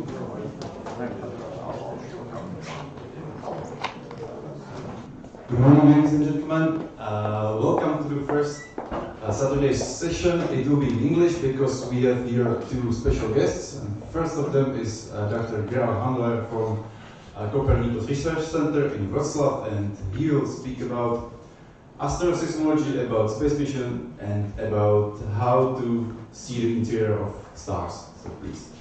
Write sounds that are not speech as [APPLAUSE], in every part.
Good morning, ladies and gentlemen. Uh, welcome to the first uh, Saturday session. It will be in English because we have here two special guests. And first of them is uh, Dr. Gerald Handler from uh, Copernicus Research Center in Wrocław, and he will speak about asteroseismology, about space mission, and about how to see the interior of stars. So please.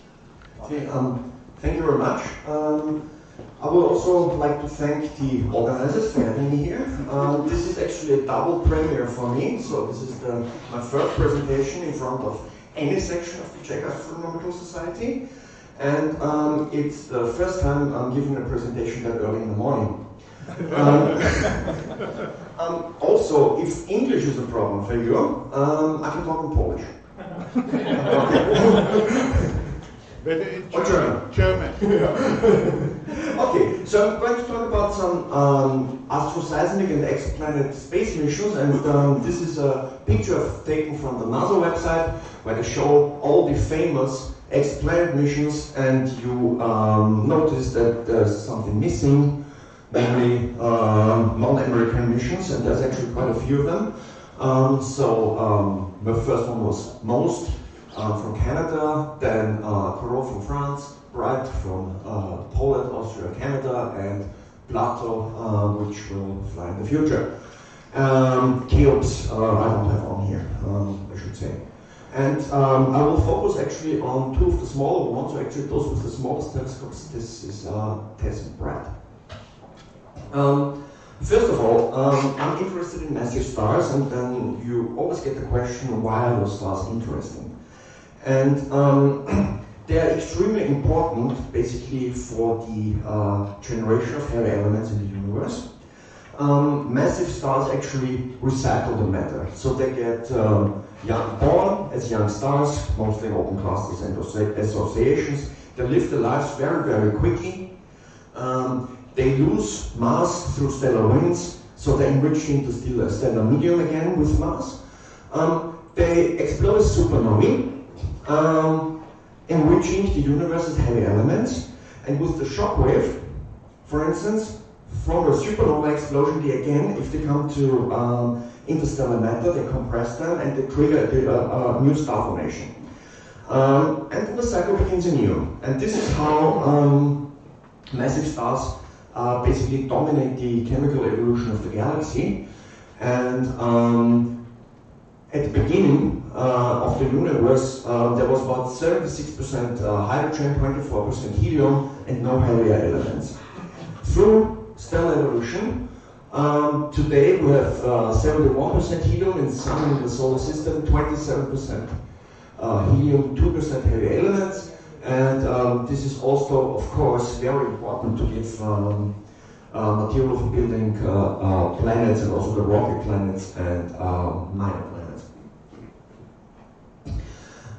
Okay, um, thank you very much. Um, I would also like to thank the organizers for having me here. Um, this is actually a double premiere for me, so this is the, my first presentation in front of any section of the Czech Astronomical Society, and um, it's the first time I'm giving a presentation that early in the morning. Um, [LAUGHS] um, also, if English is a problem for you, um, I can talk in Polish. [LAUGHS] [LAUGHS] Or German. German. Okay, so I'm going to talk about some um, asteroseismic and exoplanet space missions, and um, this is a picture taken from the NASA website where they show all the famous exoplanet missions, and you um, notice that there's something missing, namely um, non-American missions, and there's actually quite a few of them. Um, so um, the first one was MOST uh, from Canada, then uh, CoRoT from France, BRITE from uh, Poland, Austria, Canada, and Plato, uh, which will fly in the future. Um, Cheops, uh, I don't have on here, um, I should say. And um, I will focus actually on two of the smaller ones, so actually those with the smallest telescopes. This is uh, TESS and BRITE. Um, first of all, um, I'm interested in massive stars, and then you always get the question, why are those stars interesting? And um, [CLEARS THROAT] they are extremely important, basically, for the uh, generation of heavy elements in the universe. Um, massive stars actually recycle the matter, so they get um, young, born as young stars, mostly in open clusters and associations. They live their lives very, very quickly. Um, they lose mass through stellar winds, so they enrich interstellar medium again with mass. Um, they explode supernovae, um, enriching the universe's heavy elements, and with the shock wave, for instance, from a supernova explosion, they again, if they come to um, interstellar matter, they compress them and they trigger a, a, a new star formation. Um, and the cycle begins anew. And this is how um, massive stars uh, basically dominate the chemical evolution of the galaxy. And um, at the beginning uh, of the universe, uh, there was about 76% uh, hydrogen, 24% helium, and no heavier elements. Through stellar evolution, um, today we have 71% helium in sun in the solar system, 27% uh, helium, 2% heavy elements, and um, this is also, of course, very important to give um, uh, material for building uh, uh, planets and also the rocky planets and uh, minor planets.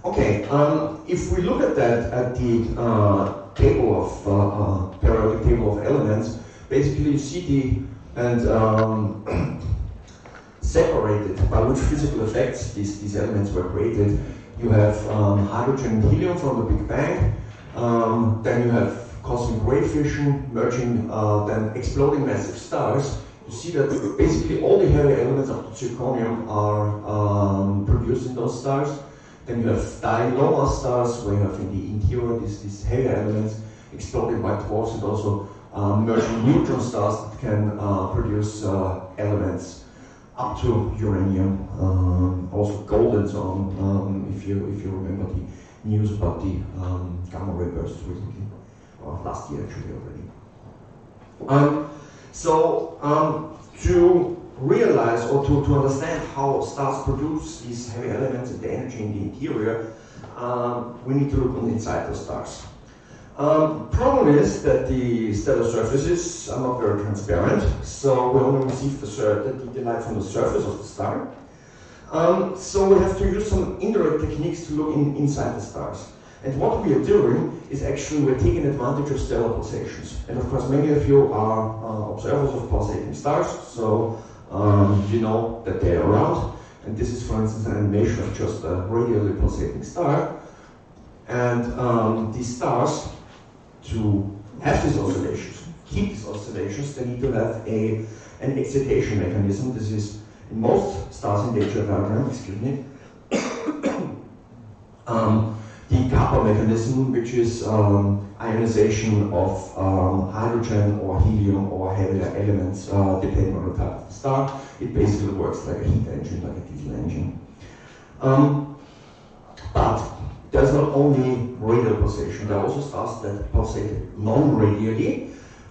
Okay, um, if we look at that at the uh, table of uh, uh, periodic table of elements, basically you see the and um, [CLEARS THROAT] separated by which physical effects these, these elements were created. You have um, hydrogen and helium from the Big Bang, um, then you have cosmic ray fission merging, uh, then exploding massive stars. You see that basically all the heavy elements of the zirconium are um, produced in those stars. Then you have dying low stars where you have in the interior these, these heavy elements exploding white dwarfs and also um, merging neutron stars that can uh, produce uh, elements up to uranium, um, also gold and so on. Um, if you if you remember the news about the um, gamma ray bursts recently, or last year actually already. Um, so um, to realize or to, to understand how stars produce these heavy elements and the energy in the interior, um, we need to look inside the stars. Um, problem is that the stellar surfaces are not very transparent, so we only receive the, the, the light from the surface of the star. Um, so we have to use some indirect techniques to look in, inside the stars. And what we are doing is actually we're taking advantage of stellar pulsations. And of course, many of you are uh, observers of pulsating stars, so um, you know that they are around. And this is, for instance, an animation of just a radially pulsating star. And um, these stars to have these oscillations, keep these oscillations, they need to have a, an excitation mechanism. This is in most stars in the HF diagram, excuse me, [COUGHS] um, the kappa mechanism, which is um, ionization of um, hydrogen or helium or heavier elements, uh, depending on the type of the star. It basically works like a heat engine, like a diesel engine. Um, but there's not only radial pulsation, there are also stars that pulsate non-radially.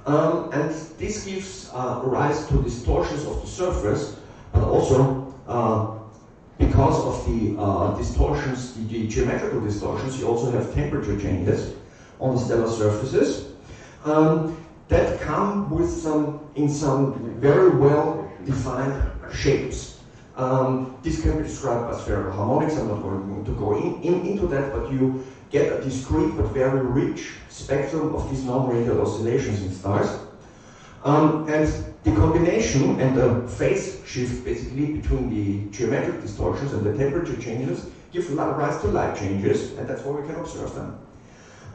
Um, and this gives uh, rise to distortions of the surface, but also uh, because of the uh, distortions, the, the, geometrical distortions, you also have temperature changes on the stellar surfaces um, that come with some, in some very well defined shapes. Um, this can be described as spherical harmonics. I'm not going to go in, in, into that, but you get a discrete but very rich spectrum of these non-radial oscillations in stars. Um, and the combination and the phase shift basically between the geometric distortions and the temperature changes give rise to light changes, and that's why we can observe them.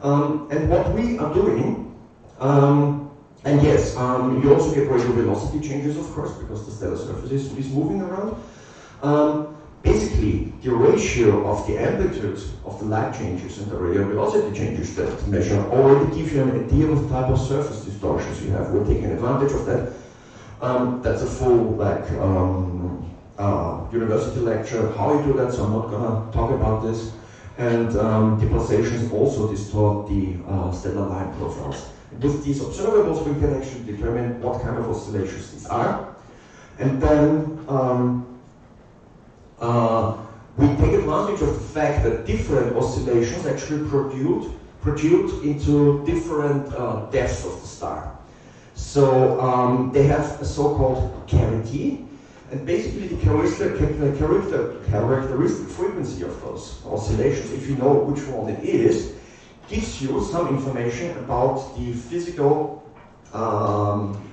Um, and what we are doing, um, and yes, um, you also get radial velocity changes, of course, because the stellar surface is, is moving around. Um, basically, the ratio of the amplitude of the light changes and the radial velocity changes that measure already give you an idea of the type of surface distortions you have. We're taking advantage of that. Um, that's a full like um, uh, university lecture how you do that, so I'm not gonna talk about this. And um, pulsations also distort the uh, stellar line profiles. With these observables, we can actually determine what kind of oscillations these are. And then um, uh, we take advantage of the fact that different oscillations actually protrude, protrude into different uh, depths of the star. So um, they have a so-called cavity, and basically the characteristic, characteristic frequency of those oscillations, if you know which one it is, gives you some information about the physical um,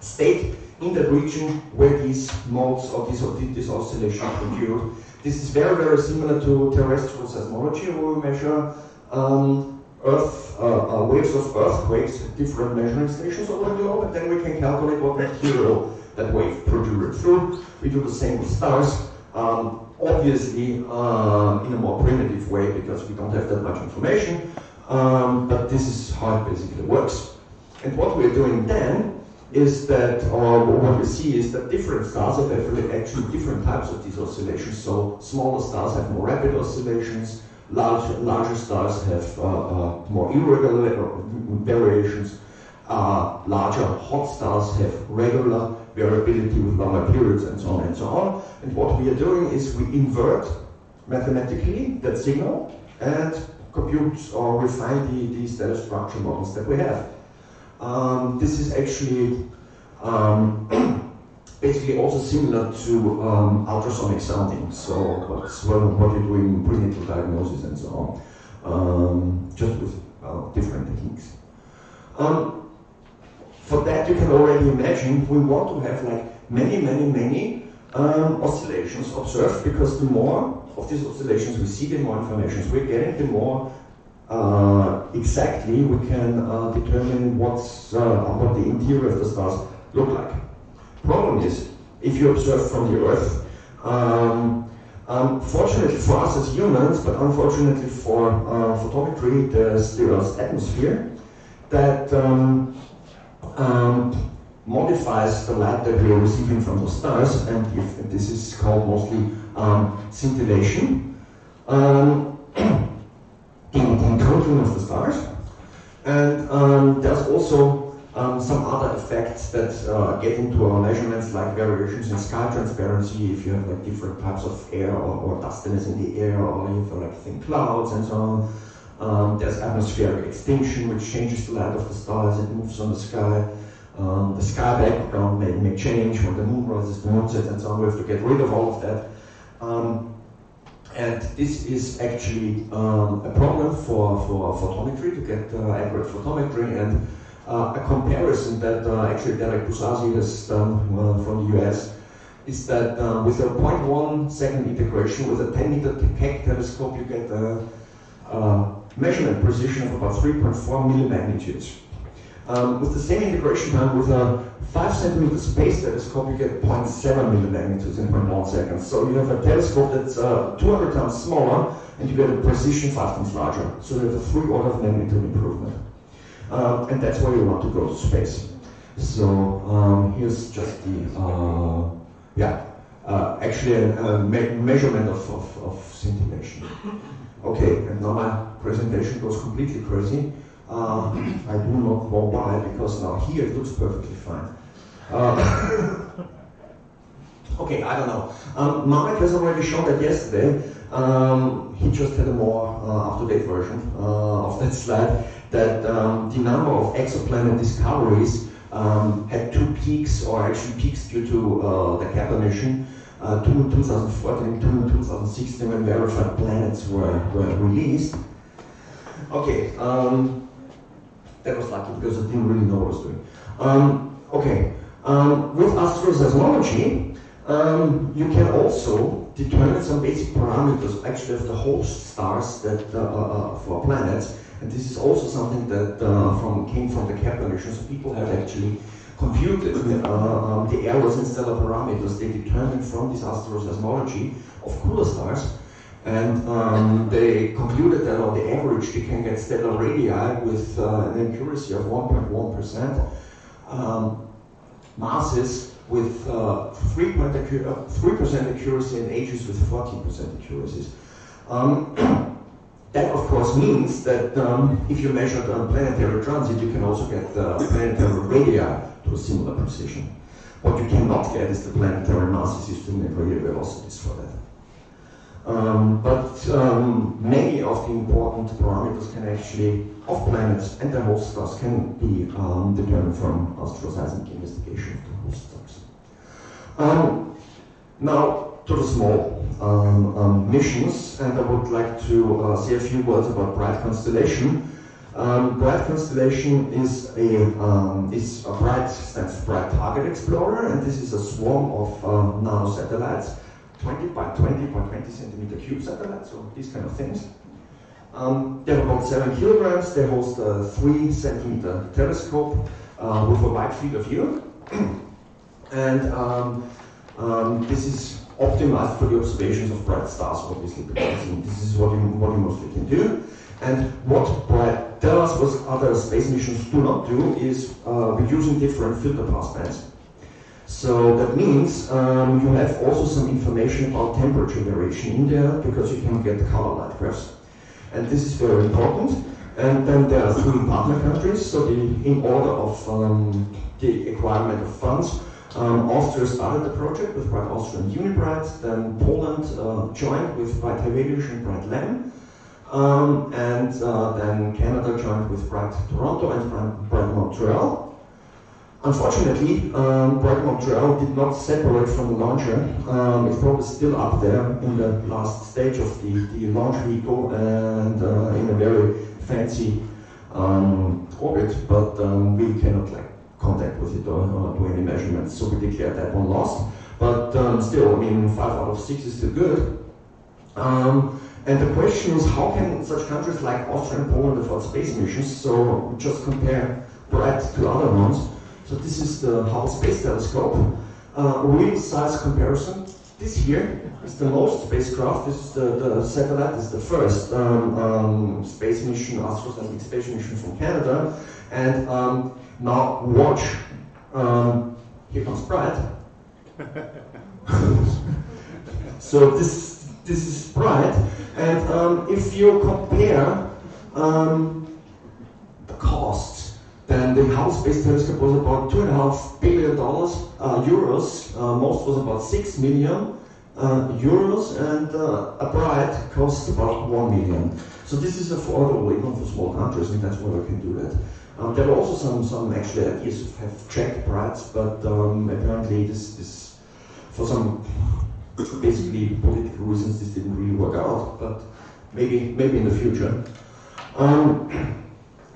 state in the region where these modes or these, these oscillations occur. This is very, very similar to terrestrial seismology, where we measure um, Earth uh, uh, waves of earthquakes at different measuring stations over the globe, and then we can calculate what material that wave produced through. We do the same with stars. Um, obviously, uh, in a more primitive way because we don't have that much information, um, but this is how it basically works. And what we're doing then is that, or what we see is that different stars have actually different types of these oscillations. So smaller stars have more rapid oscillations, large, larger stars have uh, uh, more irregular variations, uh, larger hot stars have regular variability with longer periods and so on and so on. And what we are doing is we invert mathematically that signal and compute or refine the, the structure models that we have. Um, this is actually um, [CLEARS THROAT] basically also similar to um, ultrasonic sounding. So what's well, what you do in prenatal diagnosis and so on, um, just with uh, different techniques. Um, for that, you can already imagine we want to have like many, many, many um, oscillations observed because the more of these oscillations we see, the more information we're getting, the more uh, exactly we can uh, determine what's, uh, what the interior of the stars look like. Problem is, if you observe from the Earth, um, um, fortunately for us as humans, but unfortunately for uh, photometry, there's the Earth's atmosphere that um, um, modifies the light that we are receiving from the stars, and if, this is called mostly um, scintillation. Um, [CLEARS THROAT] encoding of the stars. And um, there's also um, some other effects that uh, get into our measurements, like variations in sky transparency, if you have like different types of air or, or dustiness in the air, or you have like thin clouds and so on. Um, there's atmospheric extinction, which changes the light of the star as it moves on the sky. Um, the sky background may, may change when the moon rises, the moon sets, and so on. We have to get rid of all of that. Um, and this is actually um, a problem for, for photometry, to get uh, accurate photometry, and a comparison that uh, actually Derek Buzasi has done uh, from the US is that uh, with a 0.1 second integration with a 10 meter Keck telescope, you get a, measurement precision of about 3.4 millimagnitudes. Um, with the same integration time with a 5 centimeter space telescope, you get 0.7 millimagnitudes in 0.1 seconds. So you have a telescope that's uh, 200 times smaller, and you get a precision 5 times larger. So you have a 3 order of magnitude improvement. Uh, and that's why you want to go to space. So um, here's just the, uh, yeah, uh, actually a, a me measurement of, of, of, scintillation. Okay, and now my presentation goes completely crazy. Uh, I do not know why, because now here it looks perfectly fine. Uh, [LAUGHS] okay, I don't know. Um, Marek has already shown that yesterday. Um, he just had a more up-to-date version of that slide, that um, the number of exoplanet discoveries um, had two peaks, or actually peaks due to uh, the Kepler mission, uh, two in 2014, two in 2016, when verified planets were, were released. Okay, um, that was lucky because I didn't really know what I was doing. Um, okay, um, with asteroseismology, um, you can also determine some basic parameters actually of the host stars that uh, uh, for planets and this is also something that uh, from, came from the Kepler mission. So people have actually computed uh, um, the errors in stellar parameters they determined from this asteroseismology of cooler stars. And um, they concluded that on the average they can get stellar radii with uh, an accuracy of 1.1%, um, masses with 3% uh, uh, accuracy and ages with 14% accuracies. Um, [CLEARS THROAT] That, of course, means that um, if you measure the planetary transit, you can also get the planetary radii to a similar precision. What you cannot get is the planetary masses using the radial velocities for that. Um, but um, many of the important parameters can actually, of planets and their host stars, can be um, determined from asteroseismic investigation of the host stars. Um, now, small um, um, missions, and I would like to uh, say a few words about BRITE Constellation. Um, BRITE Constellation is a um, is a BRITE stands for Bright Target Explorer, and this is a swarm of um, nano satellites, 20 by 20 by 20 centimeter cube satellites, so these kind of things. Um, they're about seven kilograms. They host a three centimeter telescope uh, with a wide field of view, [CLEARS THROAT] and um, this is optimized for the observations of bright stars, obviously, because this is what you, what you mostly can do. And what BRITE does, what other space missions do not do, is uh, using different filter pass bands. So that means um, you have also some information about temperature variation in there because you can get color light graphs. And this is very important. And then there are three partner countries. So the, in order of um, the acquirement of funds, um, Austria started the project with BRITE Austria and UniBRITE, then Poland uh, joined with BRITE Hevelius and BRITE LEM, um, and uh, then Canada joined with BRITE Toronto and BRITE, Montreal. Unfortunately, um, BRITE Montreal did not separate from the launcher. Um, it's probably still up there in the last stage of the, the launch vehicle and uh, in a very fancy um, orbit, but um, we cannot like contact with it or, or do any measurements. So we declared that one lost. But um, still, I mean, five out of six is still good. Um, and the question is, how can such countries like Austria and Poland afford space missions? So just compare BRITE to other ones. So this is the Hubble Space Telescope. Uh, real size comparison. This here is the MOST spacecraft. This is the, the satellite. This is the first um, um, space mission, asteroseismic space mission from Canada. And um, now watch. Um, here comes BRITE. [LAUGHS] so this this is BRITE. and um, if you compare um, the cost, then the Hubble Space Telescope was about two and a half billion dollars uh, euros. Uh, most was about six million uh, euros, and uh, a BRITE cost about one million. So this is affordable even for small countries, and that's why we can do that. Um, there are also some, some actually ideas of have checked BRITEs, but um, apparently this, this, for some [COUGHS] basically political reasons, this didn't really work out, but maybe, maybe in the future. Um,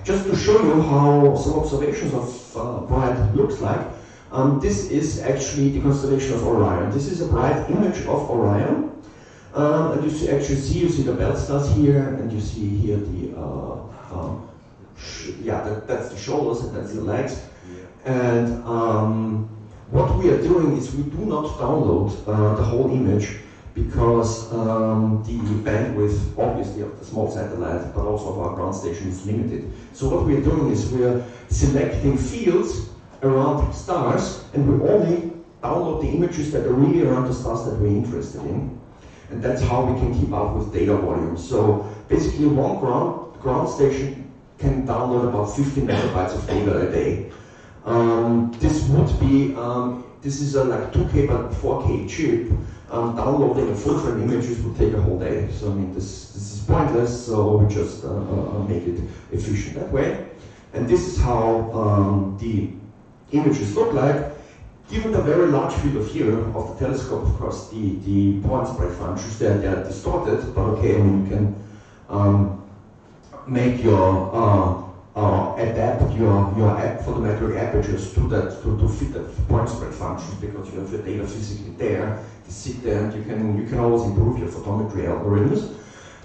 just to show you how some observations of uh, BRITE looks like, um, this is actually the constellation of Orion. This is a BRITE image of Orion. Um, and you see, actually see, you see the belt stars here, and you see here the, uh, um, yeah, that, that's the shoulders and that's the legs. And um, what we are doing is we do not download uh, the whole image because um, the bandwidth, obviously, of the small satellite, but also of our ground station is limited. So what we are doing is we are selecting fields around stars, and we only download the images that are really around the stars that we're interested in. And that's how we can keep up with data volume. So basically, one ground, ground station can download about 50 megabytes of data a day. Um, this would be, um, this is a like 2K but 4K chip. Um, downloading a full frame images would take a whole day. So I mean, this, this is pointless, so we just uh, uh, make it efficient that way. And this is how um, the images look like. Given the very large field of view of the telescope, of course, the, the point spread functions, they're, they're distorted, but okay, I mean, you can um, make your, uh, uh, adapt your, your photometric apertures to that, to, to fit the point spread functions because you have your data physically there, sit there, and you can, you can always improve your photometry algorithms.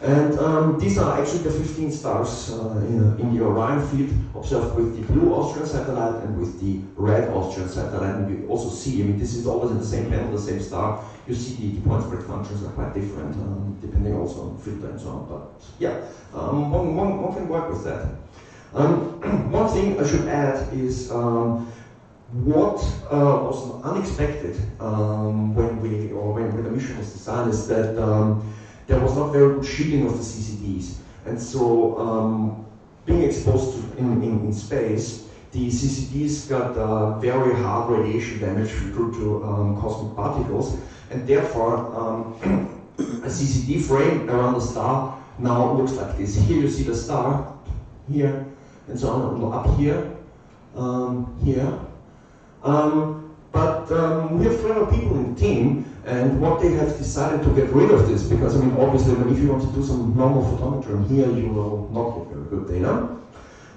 And um, these are actually the 15 stars uh, in, in, the Orion field observed with the blue Austrian satellite and with the red Austrian satellite. And you also see, I mean, this is always in the same panel, the same star. You see the, the point spread functions are quite different, um, depending also on filter and so on. But yeah, um, one, one, one can work with that. Um, [CLEARS THROAT] one thing I should add is um, what uh, was unexpected um, when we, or when, when the mission was designed is that there was not very good shielding of the CCDs. And so um, being exposed to in, in, in, space, the CCDs got uh, very hard radiation damage due to um, cosmic particles, and therefore um, [CLEARS THROAT] a CCD frame around the star now looks like this. Here you see the star, here, and so on, up here, um, here. Um, but um, we have clever people in the team, and what they have decided to get rid of this, because I mean, obviously, if you want to do some normal photometry here, you will not get very good data.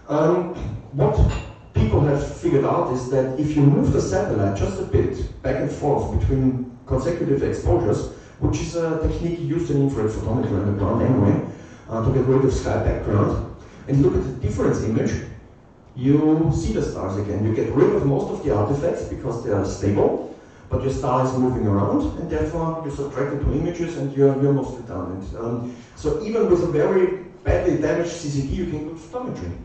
Um, what people have figured out is that if you move the satellite just a bit back and forth between consecutive exposures, which is a technique used in infrared photometry on the ground anyway, uh, to get rid of sky background, and look at the difference image, you see the stars again. You get rid of most of the artifacts because they are stable, but your star is moving around, and therefore you subtract the two images and you're, you're mostly done. And, um, so even with a very badly damaged CCD, you can do photometry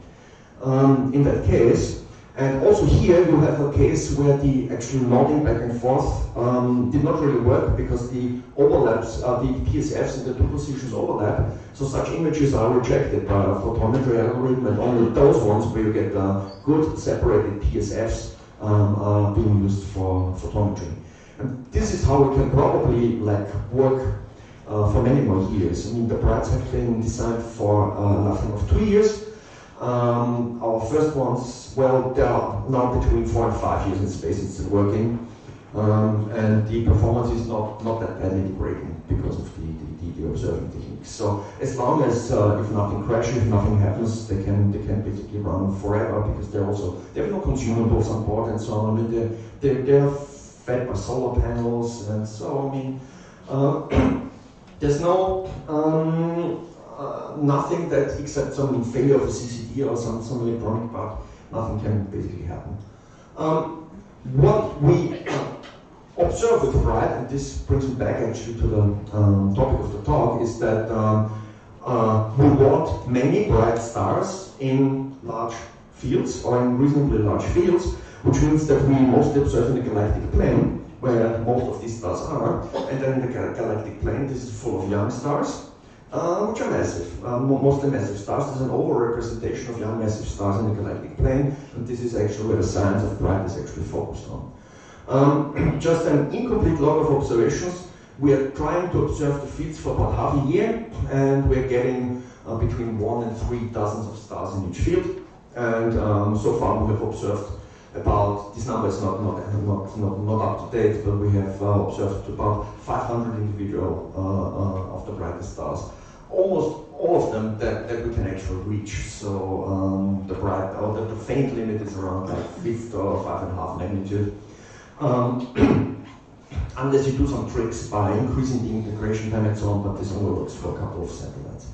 um, in that case. And also here you have a case where the actual nodding back and forth um, did not really work because the overlaps, uh, the PSFs in the two positions overlap. So such images are rejected by a photometry algorithm and only those ones where you get uh, good separated PSFs um, are being used for photometry. And this is how we can probably like work uh, for many more years. I mean, the BRITEs have been designed for a lifetime of two years. Um, our first ones, well, they are now between four and five years in space, it's still working. Um, and the performance is not, not that badly degrading because of the, the, the, observing techniques. So as long as uh, if nothing crashes, if nothing happens, they can they can basically run forever because they're also they have no consumables on board and so on. I mean they're they're, they're fed by solar panels and so I mean uh, [CLEARS THROAT] there's no um, uh, nothing that except some failure of a CCD or some some electronic part, nothing can basically happen. Um, what we observe with BRITE, and this brings me back actually to the um, topic of the talk, is that um, uh, we want many bright stars in large fields or in reasonably large fields, which means that we mostly observe in the galactic plane, where most of these stars are, and then in the galactic plane, this is full of young stars, uh, which are massive, uh, mostly massive stars. There's an overrepresentation of young massive stars in the galactic plane, and this is actually where the science of BRITE is actually focused on. Um, [CLEARS THROAT] just an incomplete log of observations. We are trying to observe the fields for about half a year, and we're getting uh, between one and three dozens of stars in each field. And um, so far we have observed about, this number is not, not, not, not, not up to date, but we have uh, observed about 500 individual uh, uh, of the brightest stars. Almost all of them that, that we can actually reach. So um, the bright, or the, the faint limit is around like fifth or five and a half magnitude. Um, [CLEARS THROAT] unless you do some tricks by increasing the integration time and so on, but this only works for a couple of satellites.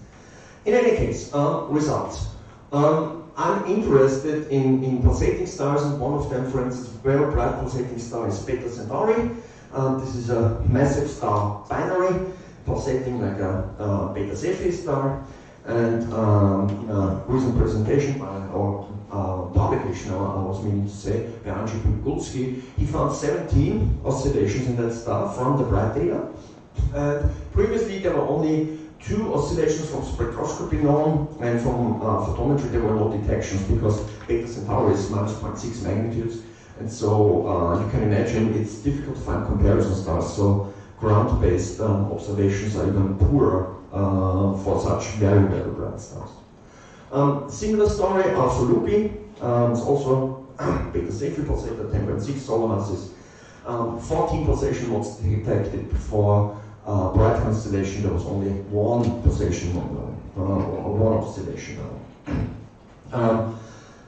In any case, uh, results. Um, I'm interested in, in pulsating stars, and one of them, for instance, very bright pulsating star is Beta Centauri. Um, this is a massive star binary, pulsating like a, a Beta Cephei star. And um, in a recent presentation by our uh, publication, I was meaning to say, by Andrzej Pigulski, he found 17 oscillations in that star from the BRITE data. And previously there were only two oscillations from spectroscopy known, and from uh, photometry there were no detections because Beta Centauri is minus 0.6 magnitudes, and so uh, you can imagine it's difficult to find comparison stars. So ground-based um, observations are even poorer uh, for such very, very BRITE stars. Um, similar story, Alpha Lupi, um, it's also a Beta Cephei pulsator, 10.6 solar masses. Um, 14 pulsation modes detected before uh, bright constellation, there was only one pulsation uh, one [CLEARS THROAT] um,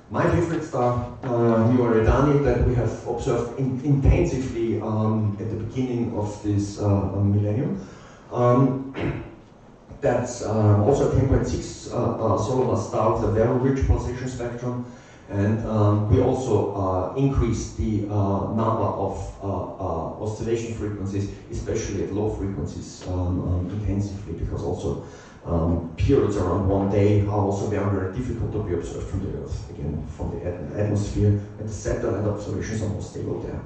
my favorite star, uh, Eridani, that we have observed in, intensively um, at the beginning of this uh, millennium. Um, [CLEARS THROAT] that's uh, also a 10.6 uh, uh, solar star with a very rich pulsation spectrum. And um, we also uh, increased the uh, number of uh, uh, oscillation frequencies, especially at low frequencies, um, um, intensively, because also um, periods around one day are also very, very difficult to be observed from the Earth, again, from the atmosphere, and the satellite observations are more stable there.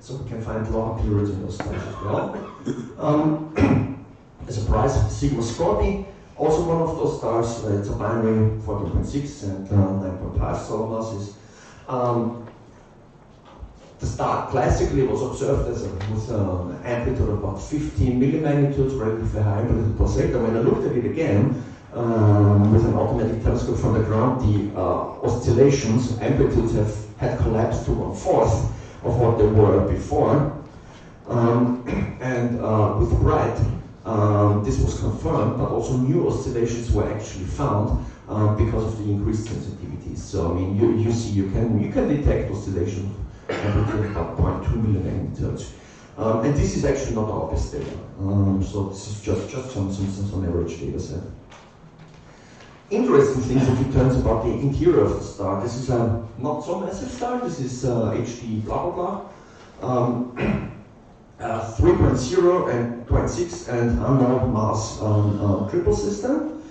So we can find long periods in those stars as well. Um, [COUGHS] as a price, Sigma Scorpii, also one of those stars, uh, it's a binary 14.6 and uh, 9.5 solar masses. Um, the star classically was observed as a, with an amplitude of about 15 millimagnitudes, relatively high amplitude pulsator. When I looked at it again, um, with an automatic telescope from the ground, the uh, oscillations, amplitudes have had collapsed to one fourth of what they were before. Um, [CLEARS THROAT] and uh, with BRITE, um, this was confirmed, but also new oscillations were actually found um, because of the increased sensitivity. So I mean, you, you see, you can you can detect oscillations amplitude about 0.2 millimagnitudes. Um, and this is actually not our best data. Um, so this is just, just some, some, some, some average data set. Interesting things if it turns about the interior of the star. This is a not so massive star. This is uh, HD blah blah blah. Um, [CLEARS THROAT] uh, 3.0 and 0.6 and unknown mass um, uh, triple system.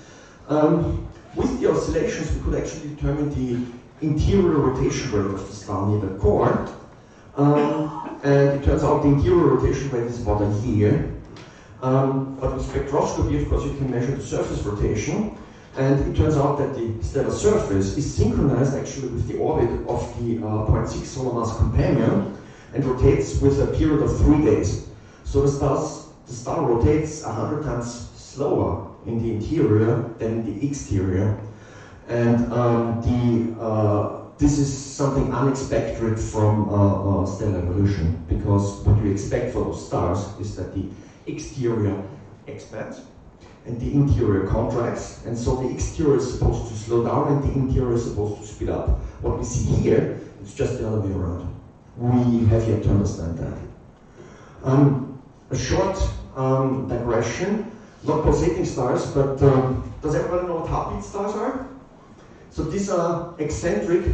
Um, with the oscillations, we could actually determine the interior rotation rate of the star near the core. Um, and it turns out the interior rotation rate is about a year. Um, but with spectroscopy, of course, you can measure the surface rotation. And it turns out that the stellar surface is synchronized actually with the orbit of the uh, 0.6 solar mass companion and rotates with a period of three days. So the, stars, the star rotates 100 times slower in the interior than in the exterior. And um, the, uh, this is something unexpected from uh, uh, stellar evolution, because what we expect for those stars is that the exterior expands and the interior contracts, and so the exterior is supposed to slow down and the interior is supposed to speed up. What we see here is just the other way around we have yet to understand that. Um, a short um, digression, not pulsating stars, but um, does everybody know what heartbeat stars are? So these are eccentric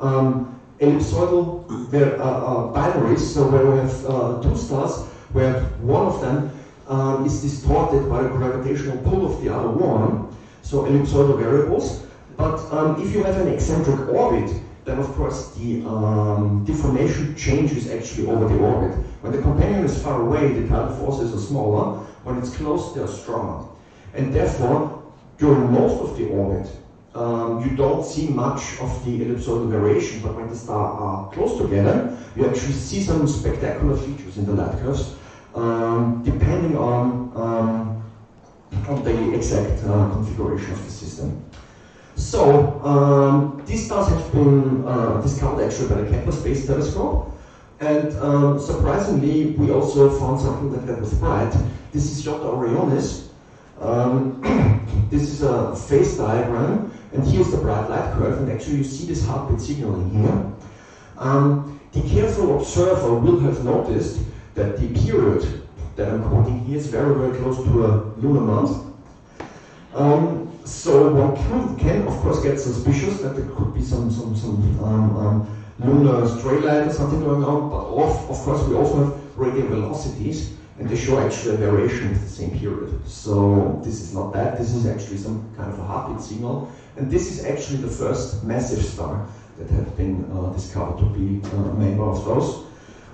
um, ellipsoidal uh, uh, binaries, so where we have uh, two stars, where one of them um, is distorted by the gravitational pull of the other one, so ellipsoidal variables. But um, if you have an eccentric orbit, then of course the um, deformation changes actually over the orbit. When the companion is far away, the tidal forces are smaller. When it's close, they're stronger. And therefore, during most of the orbit, um, you don't see much of the ellipsoidal variation, but when the stars are close together, you actually see some spectacular features in the light curves, um, depending on, um, on the exact uh, configuration of the system. So, um, these stars have been uh, discovered actually by the Kepler Space Telescope. And um, surprisingly, we also found something that with BRITE. This is Iota Orionis. Um, [CLEARS THROAT] this is a phase diagram, and here's the BRITE light curve, and actually you see this heartbeat signaling here. Um, the careful observer will have noticed that the period that I'm quoting here is very, very close to a lunar month. Um, so one can, can, of course, get suspicious that there could be some, some, some um, um, lunar stray light or something going on, but of, of course we also have radial velocities, and they show actually a variation with the same period. So this is not that, this is actually some kind of a heartbeat signal, and this is actually the first massive star that had been uh, discovered to be a member of those,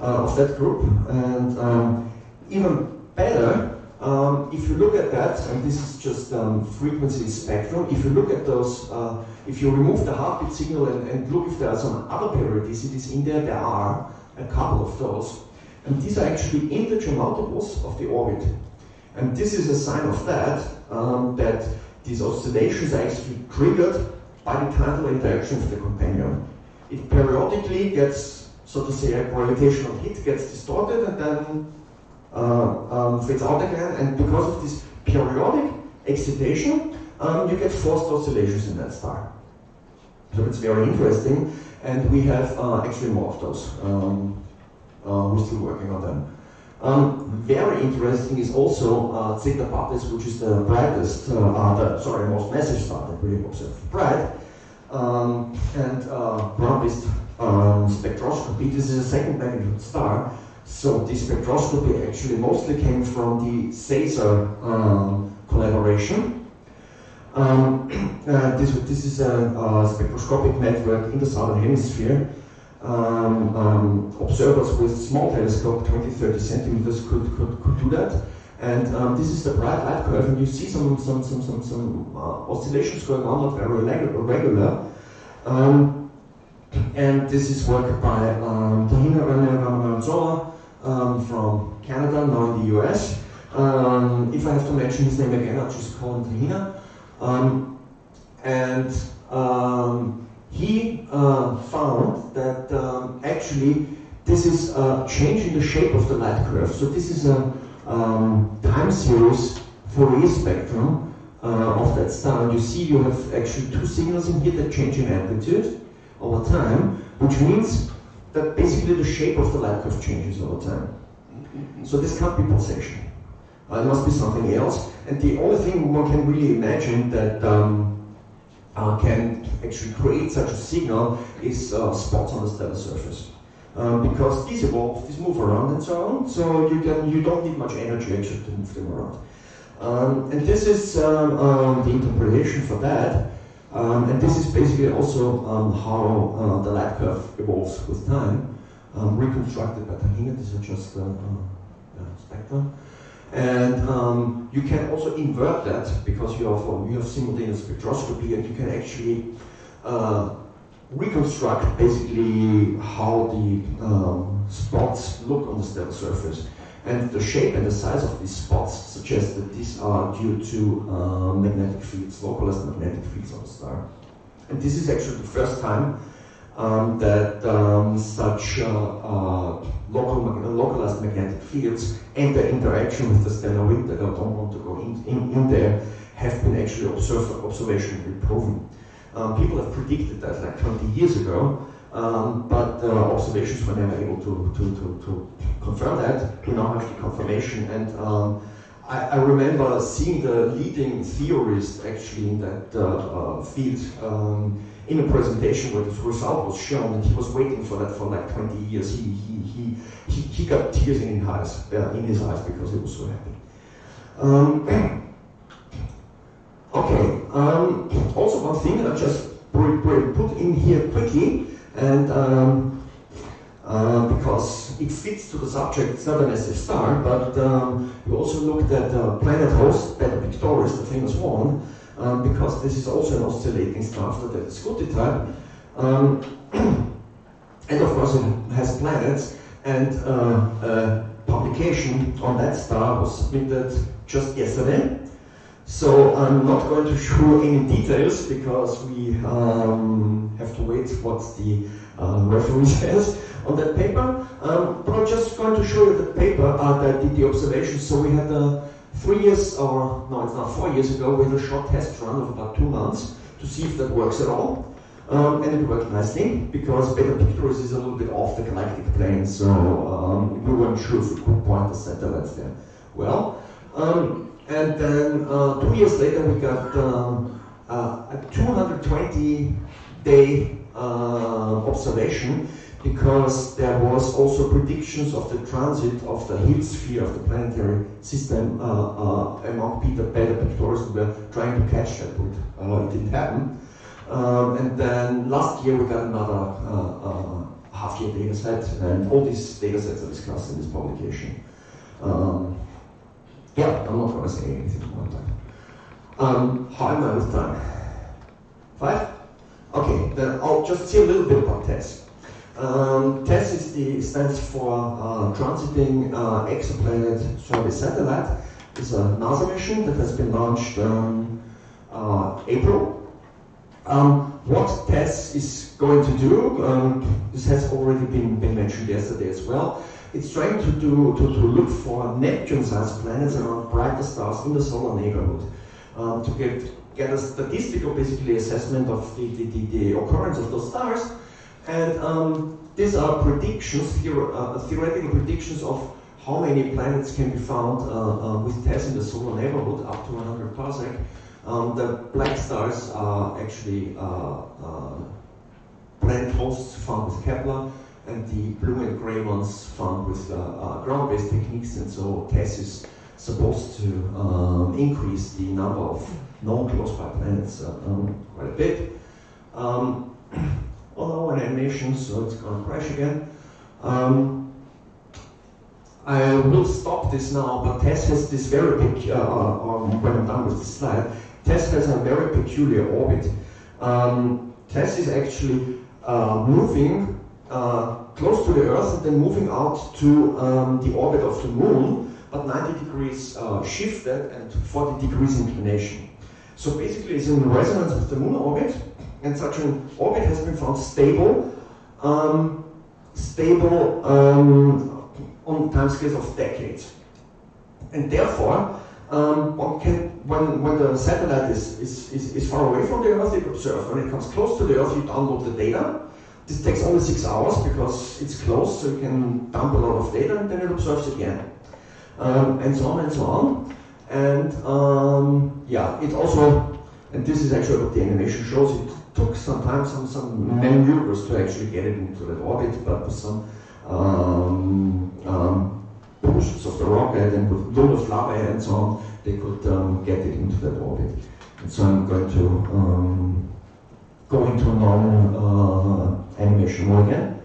of that group. And um, even better, um, if you look at that, and this is just um, frequency spectrum, if you look at those, uh, if you remove the heartbeat signal and, and, look if there are some other periodicities in there, there are a couple of those. And these are actually integer multiples of the orbit. And this is a sign of that, um, that these oscillations are actually triggered by the tidal interaction with the companion. It periodically gets, so to say, a gravitational hit gets distorted and then uh, um, fades out again. And because of this periodic excitation, um, you get forced oscillations in that star. So it's very interesting, and we have uh, actually more of those. Um, uh, we're still working on them. Um, very interesting is also uh, Zeta Puppis, which is the brightest, uh, uh, the, sorry, most massive star that we observe BRITE. Um, and uh, um, spectroscopy, this is a second magnitude star. So the spectroscopy actually mostly came from the SASER um, collaboration. Um, [CLEARS THROAT] uh, this, this is a, a, spectroscopic network in the southern hemisphere um, um, observers with small telescope, 20, 30 centimeters, could, could, could do that. And um, this is the BRITE light curve, and you see some, some, some, some, some uh, oscillations going on, not very regular. Um, and this is work by um, Tahina Ramazola um, from Canada, now in the US. Um, if I have to mention his name again, I'll just call him Tahina. And he uh, found that um, actually this is a change in the shape of the light curve. So this is a um, time series Fourier spectrum uh, of that star. And you see you have actually two signals in here that change in amplitude over time, which means that basically the shape of the light curve changes over time. So this can't be pulsation. Uh, it must be something else. And the only thing one can really imagine that um, uh, can actually create such a signal is uh, spots on the stellar surface. Um, because these evolve, these move around and so on, so you can you don't need much energy actually to move them around. Um, and this is um, um the interpretation for that. Um, and this is basically also um, how uh, the light curve evolves with time, reconstructed by Tahina. These are just uh, uh. And um, you can also invert that because you have, you have simultaneous spectroscopy and you can actually uh, reconstruct basically how the um, spots look on the stellar surface. And the shape and the size of these spots suggest that these are due to uh, magnetic fields, localized magnetic fields on the star. And this is actually the first time um, that um, such uh, uh, local, localized magnetic fields and the interaction with the stellar wind that I don't want to go in, in, in there have been actually observed, observationally proven. Um, people have predicted that like 20 years ago, um, but uh, observations were never able to, to, to, to, confirm that. We now have the confirmation, and um, I, I, remember seeing the leading theorist actually in that uh, uh, field um, in a presentation where this result was shown, and he was waiting for that for like 20 years. He, he, he, he, he got tears in his eyes, uh, in his eyes because he was so happy. Um, [CLEARS THROAT] okay, um, also one thing I just put in here quickly, and um, uh, because it fits to the subject, it's not an massive star, but um, we also looked at uh, planet host, Beta Pictoris, the famous one, um, because this is also an oscillating star after the Scuti type. Um, [CLEARS THROAT] and of course it has planets, and uh, a publication on that star was submitted just yesterday. So I'm not going to show any details because we um, have to wait what the uh, reference [LAUGHS] says on that paper. Um, but I'm just going to show you the paper uh, that did the observations. So we had a three years, or no, it's not four years ago, we had a short test run of about two months to see if that works at all. Um, and it worked nicely because Beta Pictoris is a little bit off the galactic plane, so um, we weren't sure if we could point the satellites there. Well, um, and then uh, two years later we got um, uh, a 220 day uh, observation because there was also predictions of the transit of the Hill sphere of the planetary system uh, uh, among Peter Beta Pictoris. We were trying to catch that, but uh, it didn't happen. Um, and then last year we got another uh, uh, half-year data set, and all these data sets are discussed in this publication. Um, yeah, I'm not going to say anything about that. Um, how am I with time? Five? Okay, then I'll just say a little bit about TESS. Um, TESS stands for uh, Transiting uh, Exoplanet Survey Satellite. It's a NASA mission that has been launched um, uh, April um, what TESS is going to do, um, this has already been, been mentioned yesterday as well, it's trying to do to, to look for Neptune-sized planets around brighter stars in the solar neighborhood um, to get get a statistical basically assessment of the, the, the, the occurrence of those stars. And um, these are predictions, theor uh, theoretical predictions of how many planets can be found uh, uh, with TESS in the solar neighborhood up to 100 parsec. Um, the black stars are actually uh, uh, planet hosts found with Kepler, and the blue and gray ones found with uh, ground-based techniques. And so TESS is supposed to um, increase the number of known close-by planets uh, um, quite a bit. [CLEARS THROAT] Um, oh no, an animation, so it's going to crash again. Um, I will stop this now, but TESS has this very big, uh, um, when I'm done with this slide, TESS has a very peculiar orbit. Um, TESS is actually uh, moving uh, close to the Earth and then moving out to um, the orbit of the Moon, but 90 degrees uh, shifted and 40 degrees inclination. So basically it's in resonance with the Moon orbit, and such an orbit has been found stable, um, stable um, on timescales of decades. And therefore, um, one can, when, when the satellite is, is, is, is, far away from the Earth, it observes. When it comes close to the Earth, you download the data. This takes only six hours because it's close, so you can dump a lot of data and then it observes again. Um, and so on and so on. And um, yeah, it also, and this is actually what the animation shows, it took some time, some, some maneuvers to actually get it into that orbit, but with some um, um boosts of the rocket and with lunar flare and so on, they could um, get it into that orbit. And so I'm going to um, go into a normal uh, animation mode again.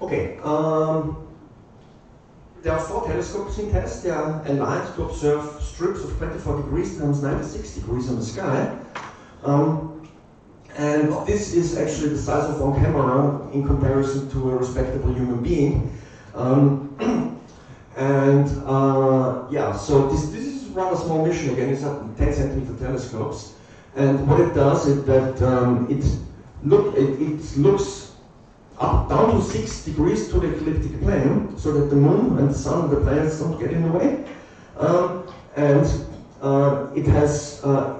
Okay, um, there are four telescopes in TESS. They are aligned to observe strips of 24 degrees times 96 degrees in the sky. Um, and this is actually the size of one camera in comparison to a respectable human being. Um, [CLEARS THROAT] and uh, yeah, so this, this is rather small mission again, it's at 10 centimeter telescopes. And what it does is that um, it, look, it, it looks up down to 6 degrees to the ecliptic plane so that the moon and the sun and the planets don't get in the way. Um, and uh, it has uh,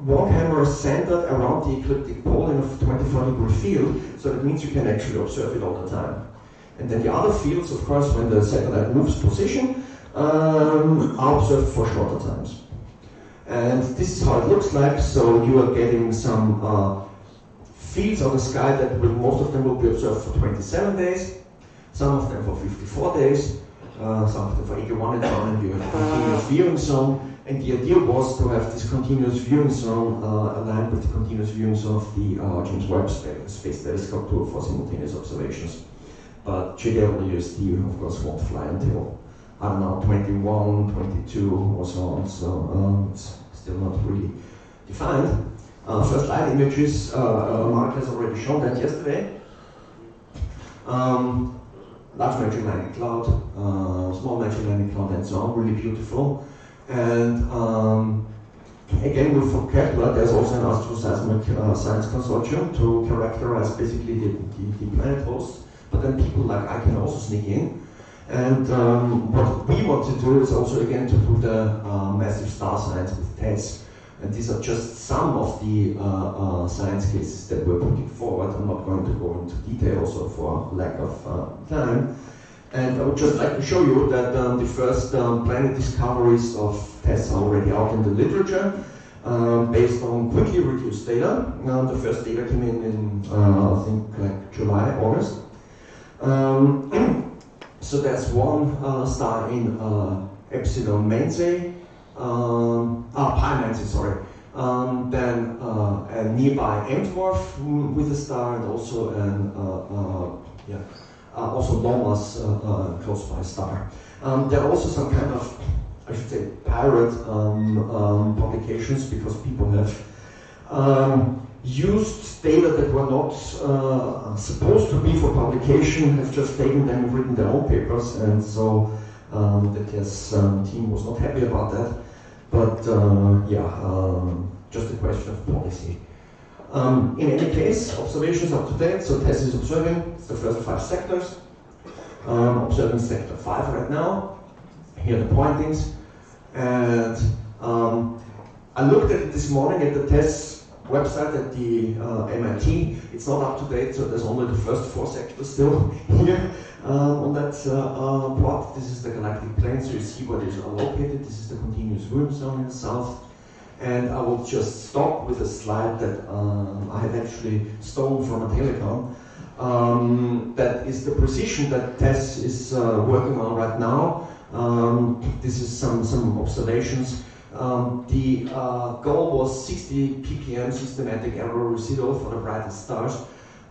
one camera centered around the ecliptic pole in a 24 degree field, so that means you can actually observe it all the time. And then the other fields, of course, when the satellite moves position, um, are observed for shorter times. And this is how it looks like, so you are getting some uh, fields on the sky that will, most of them will be observed for 27 days, some of them for 54 days, uh, some of them for 81 and so on, and you have a continuous viewing zone. And the idea was to have this continuous viewing zone uh, aligned with the continuous viewing zone of the uh, James Webb Space Telescope tool for simultaneous observations. But JWST, of course, won't fly until, I don't know, 21, 22 or so on, so um, it's still not really defined. Uh, first light images, uh, uh, Mark has already shown that yesterday. Um, large Magellanic Cloud, uh, small Magellanic Cloud, and so on, really beautiful. And um, again, with from Kepler, there's also an asteroseismic uh, science consortium to characterize basically the, the, the, planet hosts. But then people like I can also sneak in. And um, what we want to do is also again to do the uh, massive star science with TESS. And these are just some of the uh, uh, science cases that we're putting forward. I'm not going to go into detail also for lack of uh, time. And I would just like to show you that um, the first um, planet discoveries of TESS are already out in the literature. Um, based on quickly reduced data. Um, the first data came in in, uh, I think, like July, August. Um, [CLEARS THROAT] so that's one uh, star in uh, Epsilon Mensae, um, Mensae, sorry. Um, then uh, a nearby mm, with a star, and also an uh, uh, yeah, uh, also Lomas close by star. Um, there are also some kind of I should say, pirate um, um, publications because people have um, used data that were not uh, supposed to be for publication, have just taken them and written their own papers, and so um, the TESS um, team was not happy about that. But uh, yeah, um, just a question of policy. in any case, observations up to date, so TESS is observing the first five sectors, observing sector five right now. Here are the pointings. And um, I looked at it this morning at the TESS website at the uh, MIT. It's not up to date, so there's only the first four sectors still [LAUGHS] here um, on that uh, uh, plot. This is the galactic plane, so you see where these are located. This is the continuous worm zone in the south. And I will just stop with a slide that um, I have actually stolen from a telecom. Um, that is the precision that TESS is uh, working on right now. Um, this is some, some observations. Um, the uh, goal was 60 ppm systematic error residual for the brightest stars.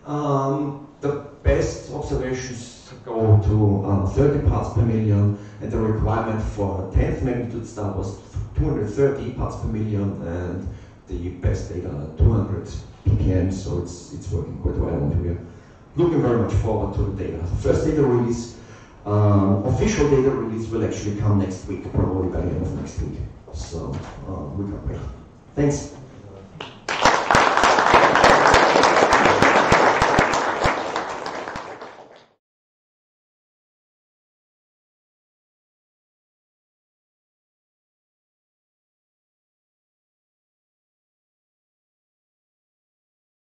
Um, the best observations go to uh, 30 parts per million, and the requirement for 10th magnitude star was 230 parts per million, and the best data 200 ppm, so it's, it's working quite well, and we're looking very much forward to the data. First data release um, official data release will actually come next week, probably by the end of next week. So uh, we can wait. Thanks.